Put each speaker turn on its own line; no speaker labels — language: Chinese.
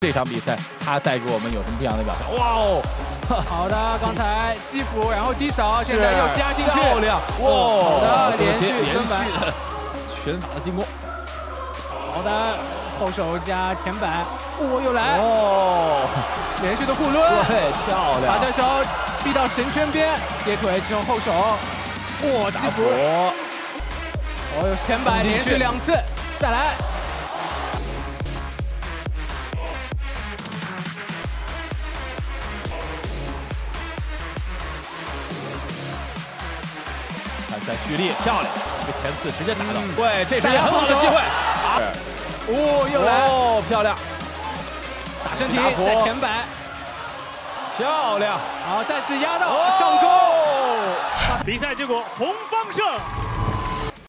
这场比赛他带给我们有什么不一样的表现？哇哦！
好的，刚才击斧，然后击扫，现在又加进去，
漂亮！哇，
好的，连续
连
身板
续的拳法的进攻。
好的，后手加前板，哦，又来，
哦，
连续的护抡，
对，漂亮！
把对手逼到绳圈边，接腿之后后手，哇，击斧，哦，有前板连续两次，再来。
看在蓄力，漂亮！这个前刺直接打到，对，这是一个很好的机会。啊，
哦，又来，
哦，漂亮！
打身体，在前摆，
漂亮！
好，再次压到上钩。
比赛结果，红方胜。